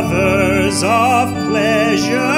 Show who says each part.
Speaker 1: lovers of pleasure.